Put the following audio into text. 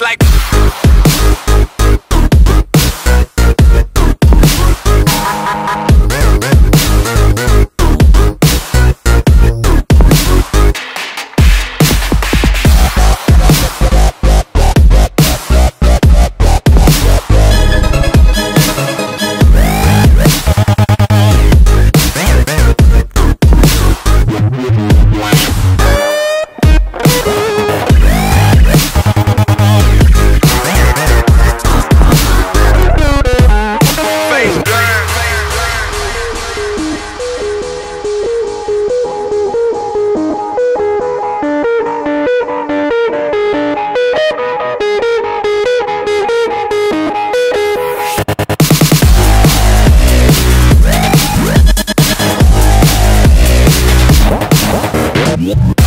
like, like Yeah.